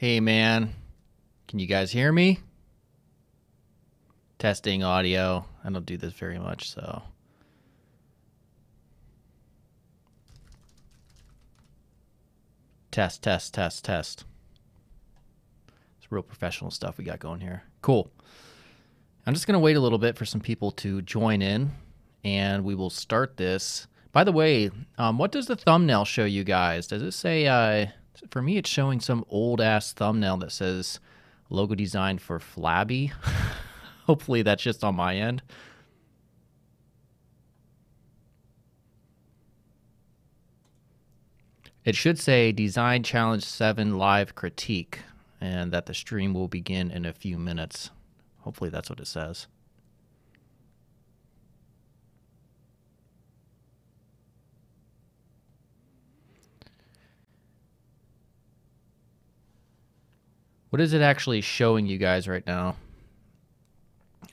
Hey, man. Can you guys hear me? Testing audio. I don't do this very much, so. Test, test, test, test. It's real professional stuff we got going here. Cool. I'm just going to wait a little bit for some people to join in, and we will start this. By the way, um, what does the thumbnail show you guys? Does it say, uh, for me, it's showing some old ass thumbnail that says logo design for Flabby. Hopefully, that's just on my end. It should say Design Challenge 7 Live Critique and that the stream will begin in a few minutes. Hopefully, that's what it says. What is it actually showing you guys right now?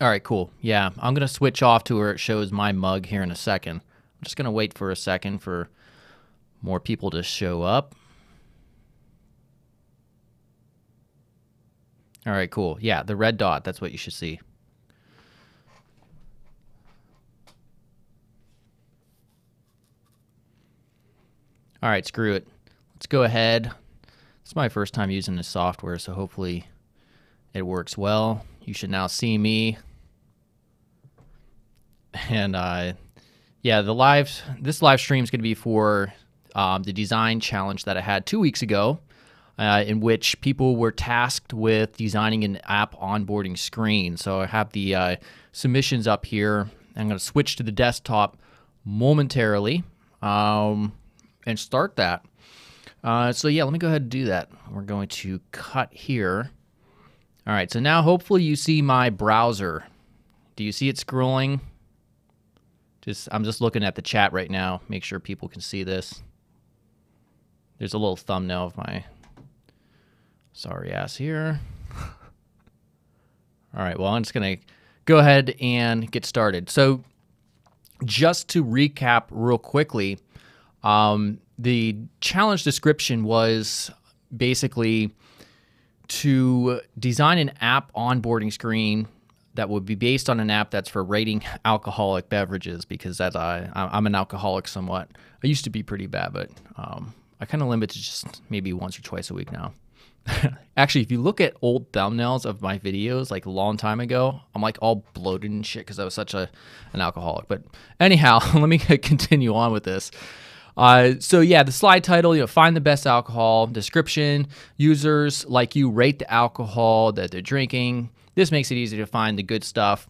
All right, cool. Yeah, I'm going to switch off to where it shows my mug here in a second. I'm just going to wait for a second for more people to show up. All right, cool. Yeah, the red dot, that's what you should see. All right, screw it. Let's go ahead. It's my first time using this software, so hopefully it works well. You should now see me. And uh, yeah, the live this live stream is going to be for um, the design challenge that I had two weeks ago, uh, in which people were tasked with designing an app onboarding screen. So I have the uh, submissions up here. I'm going to switch to the desktop momentarily um, and start that. Uh, so yeah, let me go ahead and do that. We're going to cut here. All right, so now hopefully you see my browser. Do you see it scrolling? Just I'm just looking at the chat right now. Make sure people can see this. There's a little thumbnail of my sorry ass here. All right, well, I'm just going to go ahead and get started. So, just to recap real quickly, um, the challenge description was basically to design an app onboarding screen that would be based on an app that's for rating alcoholic beverages because that I I'm an alcoholic somewhat. I used to be pretty bad, but um, I kind of limit to just maybe once or twice a week now. Actually, if you look at old thumbnails of my videos, like a long time ago, I'm like all bloated and shit because I was such a an alcoholic. But anyhow, let me continue on with this. Uh, so yeah, the slide title, you know, find the best alcohol. Description: users like you rate the alcohol that they're drinking. This makes it easy to find the good stuff.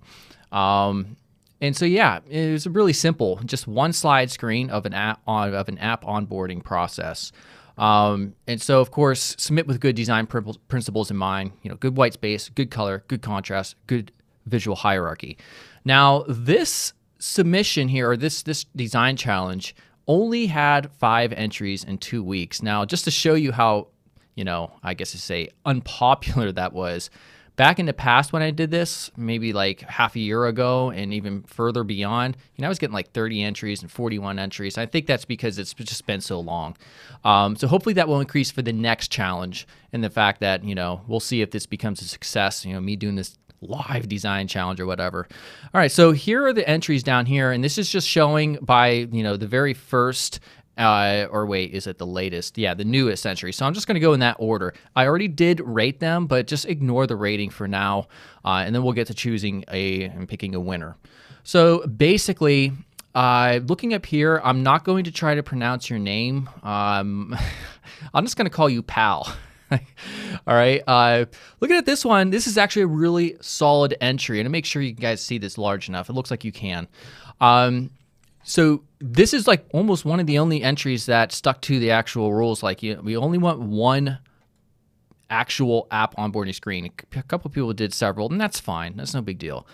Um, and so yeah, it was really simple, just one slide screen of an app on, of an app onboarding process. Um, and so of course, submit with good design pr- principles in mind. You know, good white space, good color, good contrast, good visual hierarchy. Now this submission here, or this this design challenge, only had five entries in two weeks. Now, just to show you how, you know, I guess to say unpopular that was back in the past when I did this, maybe like half a year ago and even further beyond, you know, I was getting like 30 entries and 41 entries. I think that's because it's just been so long. Um, so hopefully that will increase for the next challenge and the fact that, you know, we'll see if this becomes a success, you know, me doing this live design challenge or whatever. All right, so here are the entries down here, and this is just showing by, you know, the very first uh, or wait, is it the latest? Yeah, the newest entry. So I'm just going to go in that order. I already did rate them, but just ignore the rating for now, uh, and then we'll get to choosing a and picking a winner. So basically, uh, looking up here, I'm not going to try to pronounce your name. Um, I'm just going to call you Pal. All right. Uh, looking at this one, this is actually a really solid entry. And to make sure you guys see this large enough, it looks like you can. Um, so this is like almost one of the only entries that stuck to the actual rules. Like you, we only want one actual app onboarding screen. A couple people did several, and that's fine. That's no big deal.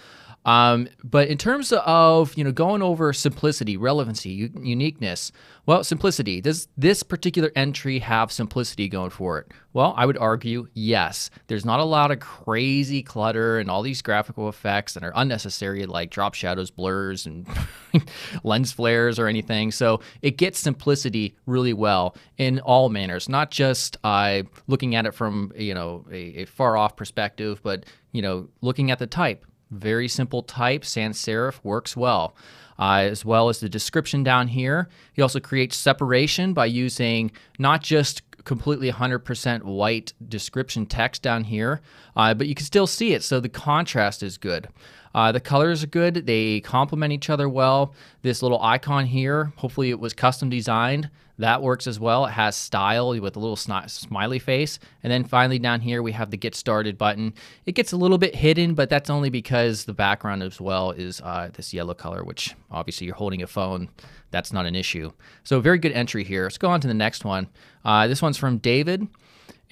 Um, but in terms of you know going over simplicity, relevancy, u- uniqueness, well, simplicity. Does this particular entry have simplicity going for it? Well, I would argue yes. There's not a lot of crazy clutter and all these graphical effects that are unnecessary, like drop shadows, blurs, and lens flares or anything. So it gets simplicity really well in all manners, not just uh, looking at it from you know a, a far off perspective, but you know looking at the type very simple type, sans serif works well. Uh, as well as the description down here. He also creates separation by using not just completely 100% white description text down here, uh, but you can still see it, so the contrast is good. Uh, the colors are good, they complement each other well. This little icon here, hopefully it was custom designed. That works as well. It has style with a little smiley face. And then finally down here we have the get started button. It gets a little bit hidden, but that's only because the background as well is uh, this yellow color, which obviously you're holding a phone. That's not an issue. So very good entry here. Let's go on to the next one. Uh, this one's from David.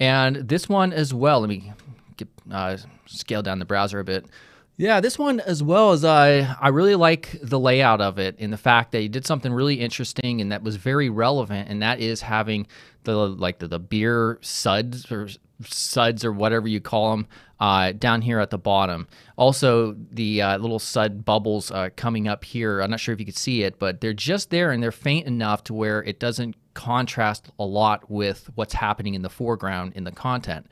And this one as well, let me get, uh, scale down the browser a bit. Yeah, this one as well as I I really like the layout of it and the fact that you did something really interesting and that was very relevant and that is having the like the, the beer suds or suds or whatever you call them uh, down here at the bottom. Also, the uh, little sud bubbles uh, coming up here. I'm not sure if you can see it, but they're just there and they're faint enough to where it doesn't contrast a lot with what's happening in the foreground in the content.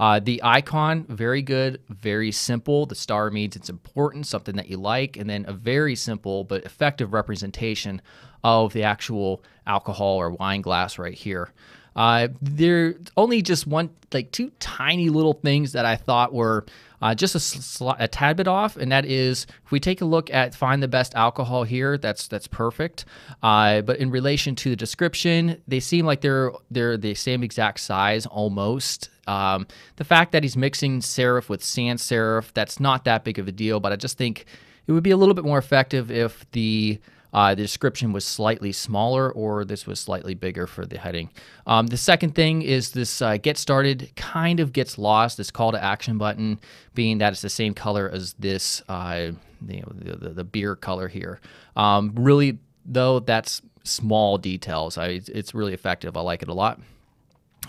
Uh, the icon, very good, very simple. The star means it's important, something that you like, and then a very simple but effective representation of the actual alcohol or wine glass right here. Uh, there only just one, like two tiny little things that I thought were uh, just a, sl- a, tad bit off, and that is if we take a look at find the best alcohol here, that's that's perfect. Uh, but in relation to the description, they seem like they're they're the same exact size almost. Um, the fact that he's mixing serif with sans serif, that's not that big of a deal, but I just think it would be a little bit more effective if the uh, the description was slightly smaller or this was slightly bigger for the heading. Um, the second thing is this uh, get started kind of gets lost, this call to action button being that it's the same color as this, uh, you know, the, the, the, beer color here. Um, really, though, that's small details. I, it's really effective. I like it a lot.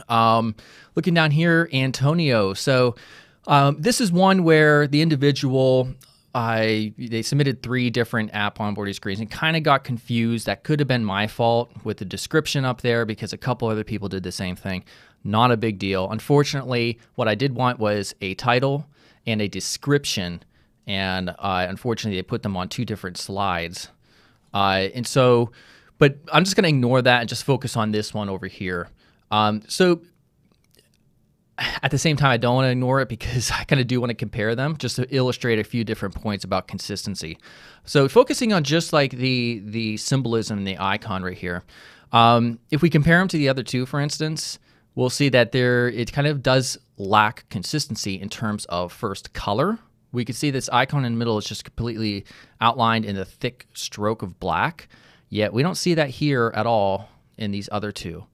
Um, looking down here, Antonio. So um, this is one where the individual I they submitted three different app onboarding screens and kind of got confused. That could have been my fault with the description up there because a couple other people did the same thing. Not a big deal. Unfortunately, what I did want was a title and a description, and uh, unfortunately, they put them on two different slides. Uh, and so, but I'm just going to ignore that and just focus on this one over here. Um, so at the same time, I don't want to ignore it because I kind of do want to compare them just to illustrate a few different points about consistency. So focusing on just like the the symbolism and the icon right here, um, if we compare them to the other two, for instance, we'll see that there it kind of does lack consistency in terms of first color. We can see this icon in the middle is just completely outlined in a thick stroke of black, yet we don't see that here at all in these other two.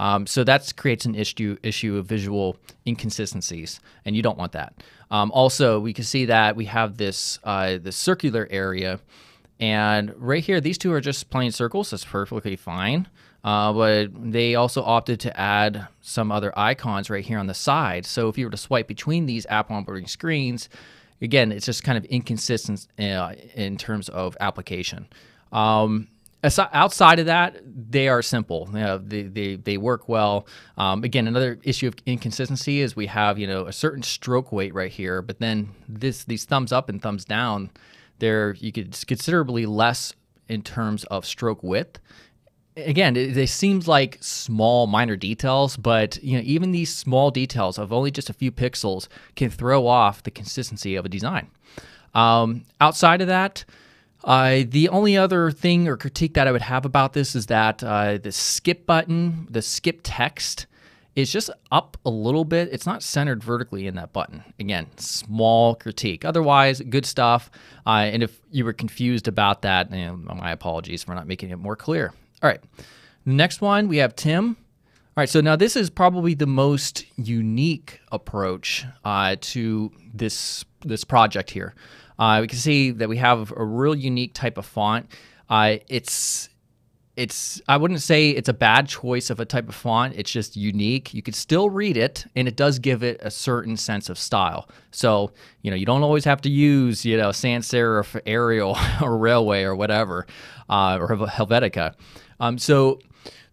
Um, so that creates an issue issue of visual inconsistencies, and you don't want that. Um, also, we can see that we have this uh, this circular area, and right here, these two are just plain circles. That's perfectly fine. Uh, but they also opted to add some other icons right here on the side. So if you were to swipe between these app onboarding screens, again, it's just kind of inconsistent uh, in terms of application. Um, outside of that, they are simple. You know, they, they, they work well. Um, again, another issue of inconsistency is we have you know a certain stroke weight right here, but then this these thumbs up and thumbs down, they're you could considerably less in terms of stroke width. Again, it, it seems like small minor details, but you know even these small details of only just a few pixels can throw off the consistency of a design. Um, outside of that, uh, the only other thing or critique that I would have about this is that uh, the skip button, the skip text, is just up a little bit. It's not centered vertically in that button. Again, small critique. Otherwise, good stuff. Uh, and if you were confused about that, you know, my apologies for not making it more clear. All right. Next one, we have Tim. All right, so now this is probably the most unique approach uh, to this this project here. Uh, we can see that we have a real unique type of font. Uh, it's it's I wouldn't say it's a bad choice of a type of font. It's just unique. You can still read it, and it does give it a certain sense of style. So you know you don't always have to use you know sans serif, Arial, or Raleway, or whatever, uh, or Helvetica. Um, so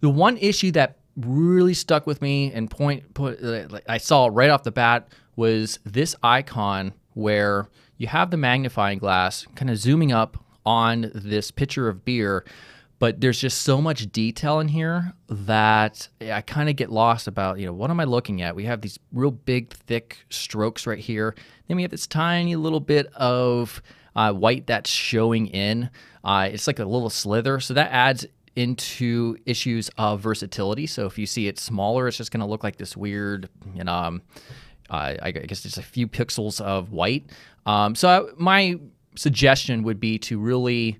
the one issue that really stuck with me and point put I saw right off the bat was this icon where you have the magnifying glass kind of zooming up on this pitcher of beer but there's just so much detail in here that I kind of get lost about, you know, what am I looking at? We have these real big, thick strokes right here. Then we have this tiny little bit of uh, white that's showing in. Uh, it's like a little slither. So that adds into issues of versatility. So if you see it smaller, it's just going to look like this weird, you know, um, uh, I guess just a few pixels of white. Um, so I, my suggestion would be to really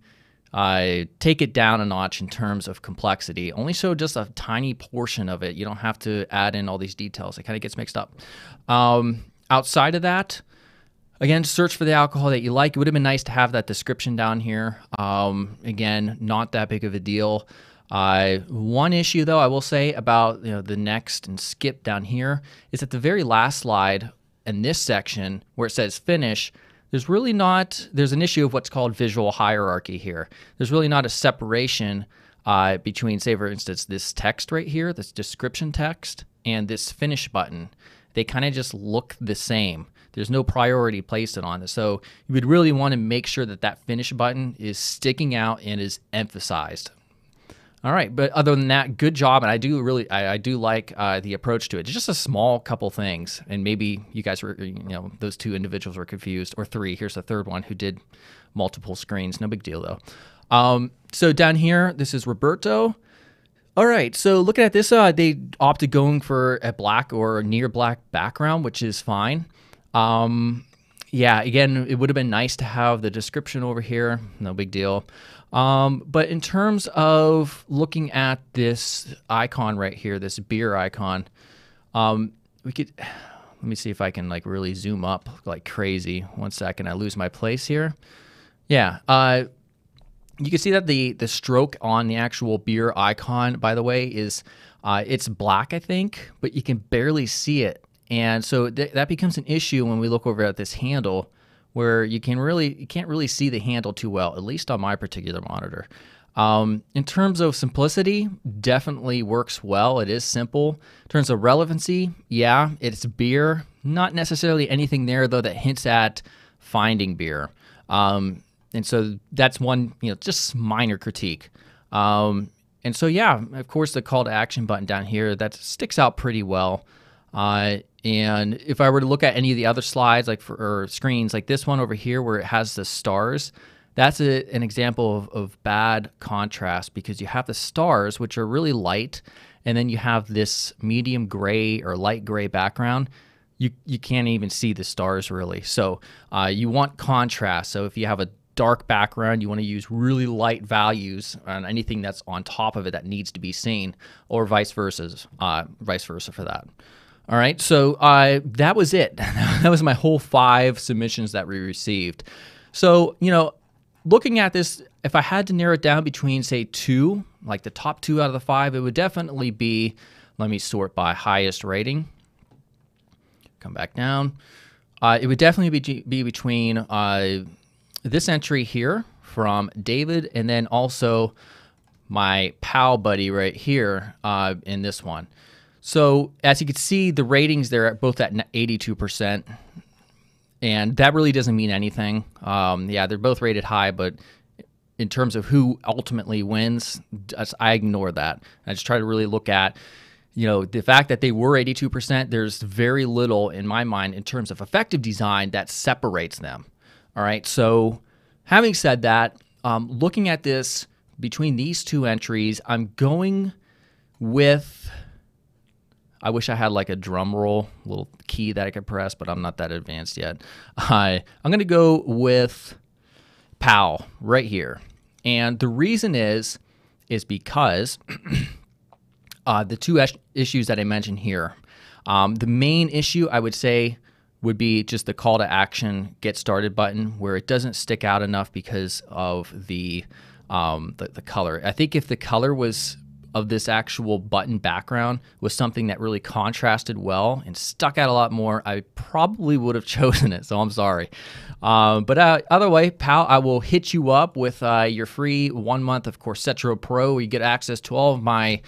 uh, take it down a notch in terms of complexity. Only show just a tiny portion of it. You don't have to add in all these details. It kind of gets mixed up. Um, outside of that, again, search for the alcohol that you like. It would have been nice to have that description down here. Um, again, not that big of a deal. Uh, one issue, though, I will say about you know the next and skip down here is at the very last slide in this section where it says finish there's really not there's an issue of what's called visual hierarchy here. There's really not a separation uh, between say for instance this text right here this description text and this finish button. They kind of just look the same. There's no priority placed on this so you would really want to make sure that that finish button is sticking out and is emphasized all right, but other than that, good job, and I do really, I, I do like uh, the approach to it. It's just a small couple things, and maybe you guys were, you know, those two individuals were confused, or three. Here's the third one who did multiple screens. No big deal though. Um, so down here, this is Roberto. All right, so looking at this, uh, they opted going for a black or near black background, which is fine. Um, yeah, again, it would have been nice to have the description over here. No big deal. Um, but in terms of looking at this icon right here, this beer icon, um, we could let me see if I can like really zoom up like crazy. One second, I lose my place here. Yeah, uh, you can see that the the stroke on the actual beer icon, by the way, is uh, it's black, I think, but you can barely see it, and so th- that becomes an issue when we look over at this handle where you can really you can't really see the handle too well, at least on my particular monitor. Um, in terms of simplicity, definitely works well. It is simple. In terms of relevancy, yeah, it's beer. Not necessarily anything there though that hints at finding beer. Um, and so that's one, you know, just minor critique. Um, and so yeah, of course, the call to action button down here that sticks out pretty well. Uh, and if I were to look at any of the other slides, like for or screens, like this one over here where it has the stars, that's a, an example of, of bad contrast because you have the stars, which are really light, and then you have this medium gray or light gray background. You, you can't even see the stars really. So uh, you want contrast. So if you have a dark background, you want to use really light values on anything that's on top of it that needs to be seen, or vice versa, uh, vice versa for that. All right, so uh, that was it. that was my whole five submissions that we received. So, you know, looking at this, if I had to narrow it down between, say, two, like the top two out of the five, it would definitely be, let me sort by highest rating. Come back down. Uh, it would definitely be, be between uh, this entry here from David and then also my pal buddy right here uh, in this one. So as you can see, the ratings they're both at 82%, and that really doesn't mean anything. Um, yeah, they're both rated high, but in terms of who ultimately wins, I ignore that. I just try to really look at, you know, the fact that they were 82%. There's very little in my mind in terms of effective design that separates them. All right. So, having said that, um, looking at this between these two entries, I'm going with I wish I had like a drum roll little key that I could press, but I'm not that advanced yet. I I'm gonna go with PAL right here, and the reason is is because uh, the two issues that I mentioned here. Um, the main issue I would say would be just the call to action get started button where it doesn't stick out enough because of the um, the, the color. I think if the color was of this actual button background was something that really contrasted well and stuck out a lot more, I probably would have chosen it. So I'm sorry. Um, but uh, other way, pal, I will hit you up with uh, your free one month of Coursetro Pro. Where you get access to all of my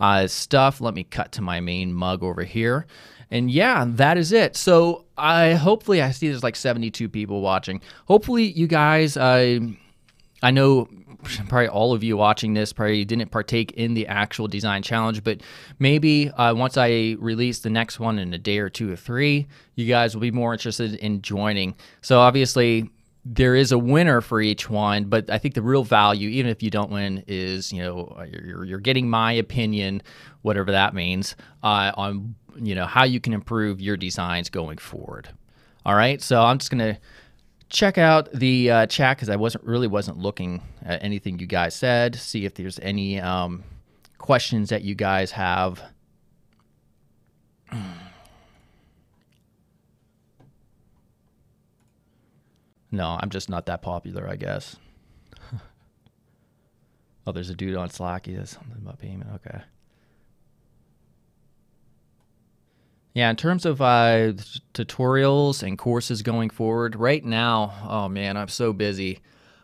uh, stuff. Let me cut to my main mug over here. And yeah, that is it. So I hopefully I see there's like 72 people watching. Hopefully you guys, I know probably all of you watching this probably didn't partake in the actual design challenge, but maybe uh, once I release the next one in a day or two or three, you guys will be more interested in joining. So obviously, there is a winner for each one, but I think the real value, even if you don't win, is you know you're, you're getting my opinion, whatever that means, uh, on you know how you can improve your designs going forward. All right, so I'm just gonna check out the uh, chat because I wasn't really wasn't looking at anything you guys said. See if there's any um, questions that you guys have. No, I'm just not that popular, I guess. oh, there's a dude on Slack. He says something about payment. Okay. Yeah, in terms of uh, tutorials and courses going forward, right now, oh man, I'm so busy.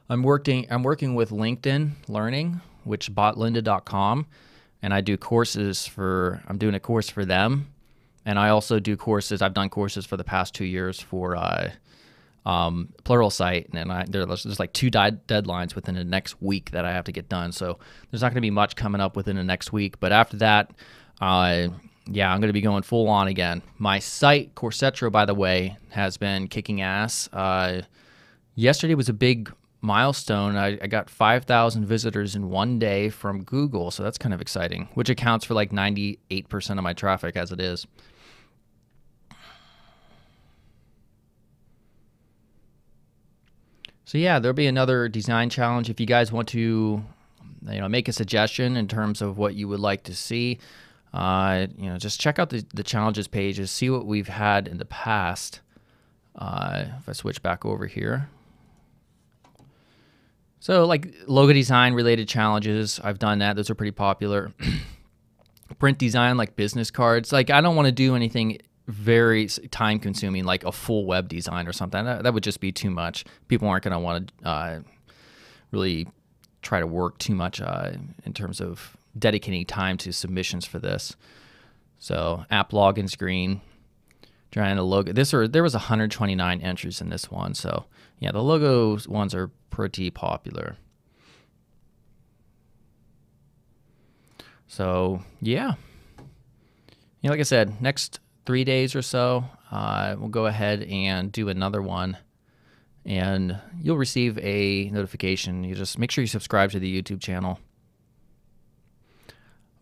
I'm working. I'm working with LinkedIn Learning, which bought lynda.com, and I do courses for. I'm doing a course for them, and I also do courses. I've done courses for the past two years for uh, um, Pluralsight, and I, there's, there's like two di- deadlines within the next week that I have to get done. So there's not going to be much coming up within the next week, but after that. Uh, yeah, I'm going to be going full on again. My site, Coursetro, by the way, has been kicking ass. Uh, yesterday was a big milestone. I, I got 5,000 visitors in one day from Google, so that's kind of exciting, which accounts for like 98% of my traffic as it is. So yeah, there'll be another design challenge. If you guys want to, you know, make a suggestion in terms of what you would like to see, uh, you know, just check out the, the challenges pages, see what we've had in the past. Uh, if I switch back over here. So, like logo design related challenges, I've done that. Those are pretty popular. Print design, like business cards. Like, I don't want to do anything very time consuming, like a full web design or something. That, that would just be too much. People aren't going to want to uh, really try to work too much uh, in terms of dedicating time to submissions for this. So app login screen, trying to logo. This or there was 129 entries in this one. So yeah, the logo ones are pretty popular. So yeah, you know, like I said, next three days or so, uh, we'll go ahead and do another one, and you'll receive a notification. You just make sure you subscribe to the YouTube channel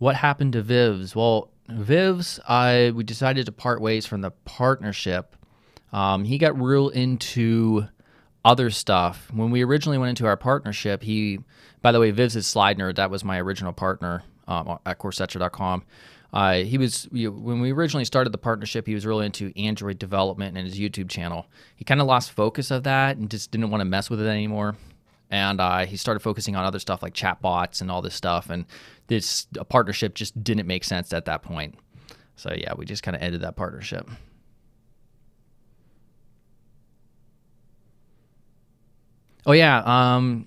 what happened to Vivs? Well, Vivs, I we decided to part ways from the partnership. Um, he got real into other stuff. When we originally went into our partnership, he, by the way, Vivs is Slide Nerd. That was my original partner um, at Coursetro.com. Uh, he was when we originally started the partnership. He was really into Android development and his YouTube channel. He kind of lost focus of that and just didn't want to mess with it anymore and uh, he started focusing on other stuff like chatbots and all this stuff. And this a partnership just didn't make sense at that point. So yeah, we just kind of ended that partnership. Oh yeah, um,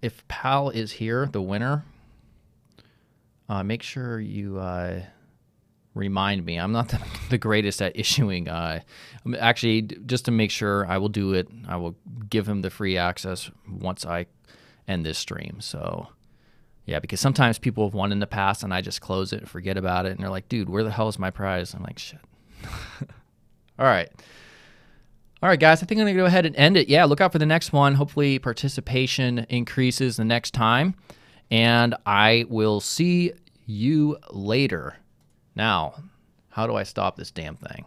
if Pal is here, the winner, uh, make sure you uh, remind me. I'm not the, the greatest at issuing. Uh, actually, just to make sure, I will do it. I will give him the free access once I end this stream. So, yeah, because sometimes people have won in the past and I just close it and forget about it. And they're like, dude, where the hell is my prize? I'm like, shit. All right. All right, guys, I think I'm going to go ahead and end it. Yeah, look out for the next one. Hopefully, participation increases the next time. And I will see you later. Now, how do I stop this damn thing?